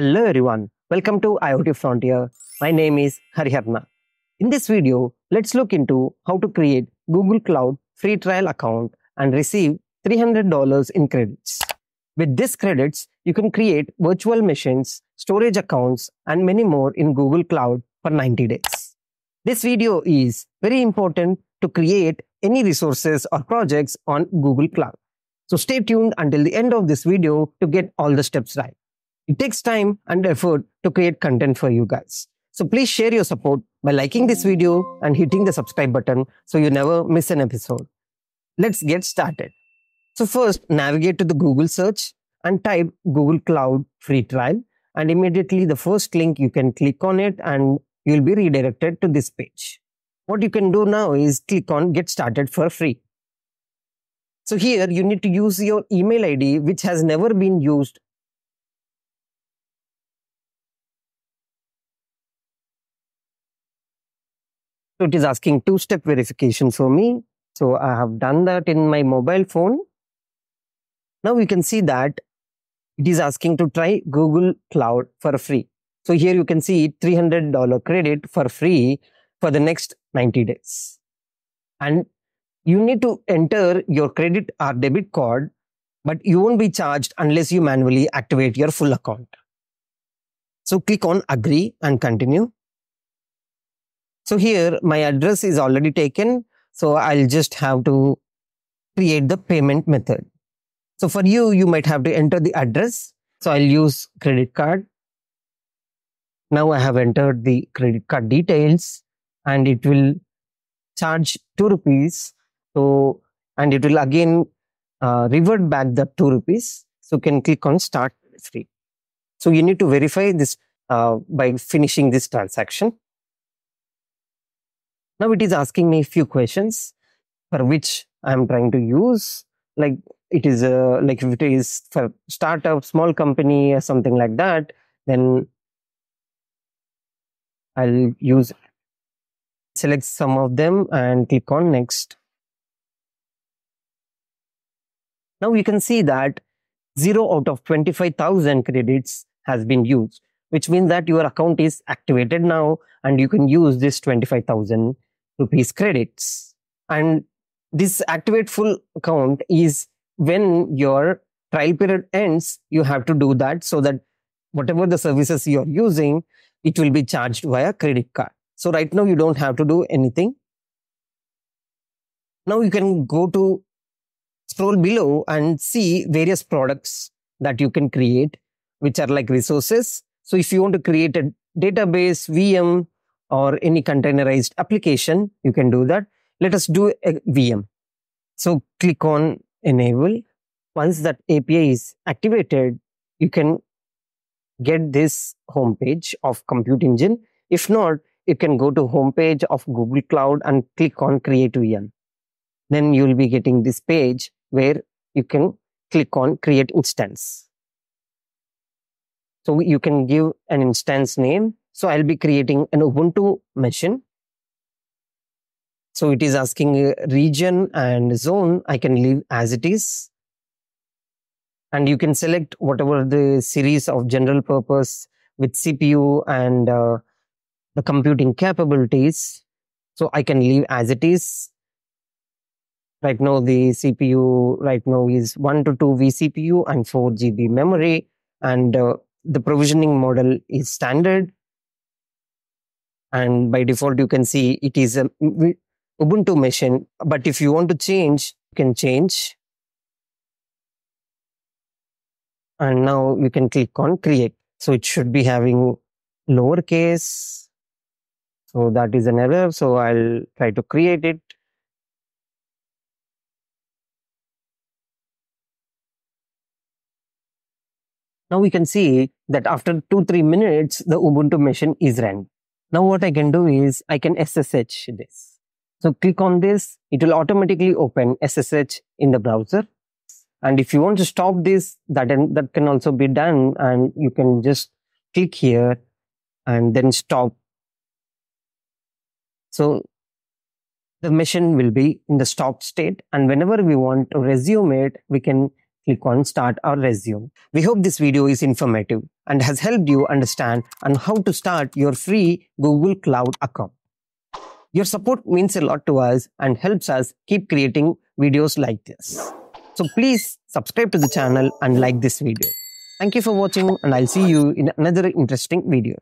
Hello everyone, welcome to IoT Frontier. My name is Hariharnath. In this video, let's look into how to create Google Cloud free trial account and receive $300 in credits. With these credits, you can create virtual machines, storage accounts, and many more in Google Cloud for 90 days. This video is very important to create any resources or projects on Google Cloud. So stay tuned until the end of this video to get all the steps right. It takes time and effort to create content for you guys. So please share your support by liking this video and hitting the subscribe button so you never miss an episode. Let's get started. So first, navigate to the Google search and type Google Cloud free trial and immediately the first link you can click on it and you'll be redirected to this page. What you can do now is click on get started for free. So here you need to use your email ID which has never been used So it is asking two-step verification for me. So I have done that in my mobile phone. Now we can see that it is asking to try Google Cloud for free. So here you can see $300 credit for free for the next 90 days. And you need to enter your credit or debit card, but you won't be charged unless you manually activate your full account. So click on agree and continue. So here my address is already taken. So I'll just have to create the payment method. So for you, you might have to enter the address. So I'll use credit card. Now I have entered the credit card details and it will charge 2 rupees. So, and it will again uh, revert back the 2 rupees. So you can click on start free. So you need to verify this uh, by finishing this transaction. Now it is asking me a few questions for which I'm trying to use. Like it is a, uh, like if it is for startup, small company or something like that, then I'll use select some of them and click on next. Now you can see that 0 out of 25,000 credits has been used, which means that your account is activated now and you can use this 25,000 rupees credits. And this activate full account is when your trial period ends, you have to do that so that whatever the services you're using, it will be charged via credit card. So right now you don't have to do anything. Now you can go to scroll below and see various products that you can create, which are like resources. So if you want to create a database, VM, or any containerized application, you can do that. Let us do a VM. So click on enable. Once that API is activated, you can get this homepage of Compute Engine. If not, you can go to homepage of Google Cloud and click on create VM. Then you will be getting this page where you can click on create instance. So you can give an instance name so I'll be creating an Ubuntu machine. So it is asking region and zone. I can leave as it is. And you can select whatever the series of general purpose with CPU and uh, the computing capabilities. So I can leave as it is. Right now, the CPU right now is 1 to 2 vCPU and 4 GB memory. And uh, the provisioning model is standard and by default you can see it is a ubuntu machine. But if you want to change you can change. And now you can click on create. So it should be having lowercase. So that is an error. So i'll try to create it. Now we can see that after 2 3 minutes the ubuntu machine is run now what I can do is I can SSH this. So click on this, it will automatically open SSH in the browser. And if you want to stop this, that, that can also be done and you can just click here and then stop. So the machine will be in the stop state and whenever we want to resume it, we can click on Start or Resume. We hope this video is informative and has helped you understand on how to start your free Google Cloud account. Your support means a lot to us and helps us keep creating videos like this. So please subscribe to the channel and like this video. Thank you for watching and I'll see you in another interesting video.